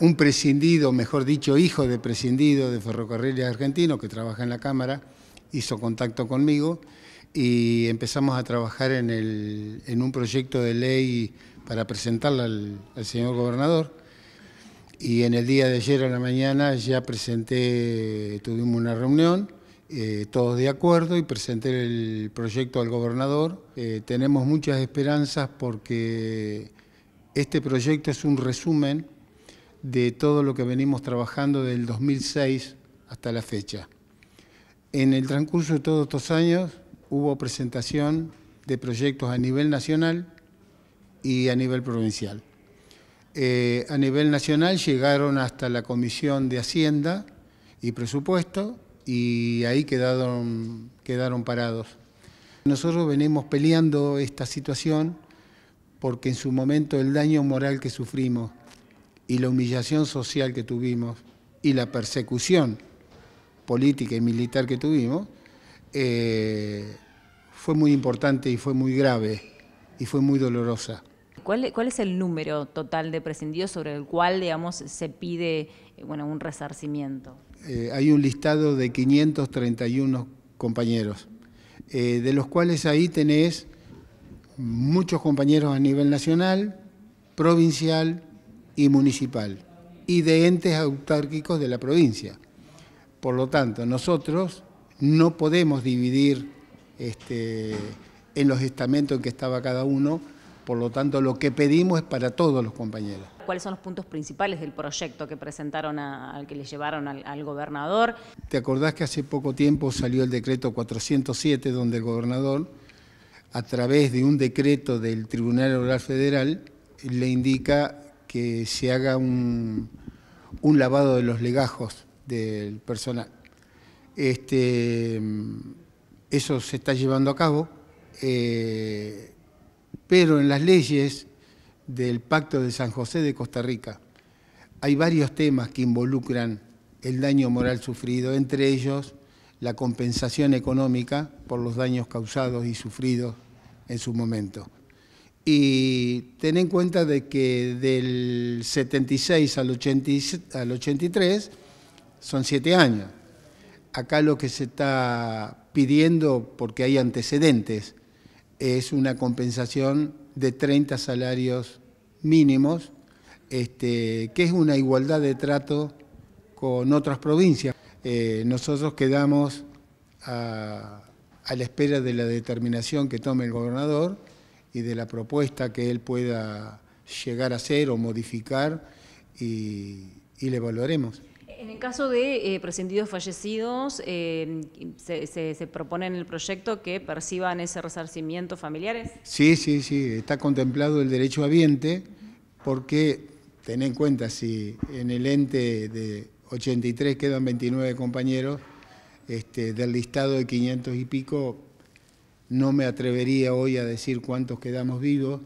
un prescindido, mejor dicho, hijo de prescindido de Ferrocarriles Argentinos, que trabaja en la Cámara, hizo contacto conmigo y empezamos a trabajar en, en un proyecto de ley para presentarla al, señor gobernador. Y en el día de ayer a la mañana ya presenté, tuvimos una reunión, eh, todos de acuerdo y presenté el proyecto al gobernador. Eh, tenemos muchas esperanzas porque este proyecto es un resumen de todo lo que venimos trabajando del 2006 hasta la fecha. En el transcurso de todos estos años hubo presentación de proyectos a nivel nacional y a nivel provincial. Eh, a nivel nacional llegaron hasta la Comisión de Hacienda y Presupuesto y ahí quedaron, quedaron parados. Nosotros venimos peleando esta situación porque en su momento el daño moral que sufrimos y la humillación social que tuvimos y la persecución política y militar que tuvimos, eh, fue muy importante y fue muy grave y fue muy dolorosa. ¿Cuál, es el número total de prescindidos sobre el cual, digamos, se pide eh, bueno, un resarcimiento? Eh, hay un listado de 531 compañeros, de los cuales ahí tenés muchos compañeros a nivel nacional, provincial, y municipal y de entes autárquicos de la provincia. Por lo tanto, nosotros no podemos dividir este, en los estamentos en que estaba cada uno, por lo tanto lo que pedimos es para todos los compañeros. ¿Cuáles son los puntos principales del proyecto que presentaron, al que le llevaron al, al, gobernador? ¿Te acordás que hace poco tiempo salió el decreto 407 donde el gobernador, a través de un decreto del Tribunal Oral Federal, le indica que se haga un, lavado de los legajos del personal. Este, eso se está llevando a cabo, eh, pero en las leyes del Pacto de San José de Costa Rica hay varios temas que involucran el daño moral sufrido, entre ellos la compensación económica por los daños causados y sufridos en su momento. Y ten en cuenta de que del 76 al, 83 son siete años. Acá lo que se está pidiendo, porque hay antecedentes, es una compensación de 30 salarios mínimos, este, que es una igualdad de trato con otras provincias. Eh, nosotros quedamos a la espera de la determinación que tome el gobernador y de la propuesta que él pueda llegar a hacer o modificar y, le evaluaremos. En el caso de eh, prescindidos fallecidos, eh, se, propone en el proyecto que perciban ese resarcimiento familiares? Sí, sí, sí, está contemplado el derecho habiente porque, ten en cuenta, si en el ente de 83 quedan 29 compañeros, este, del listado de 500 y pico, no me atrevería hoy a decir cuántos quedamos vivos,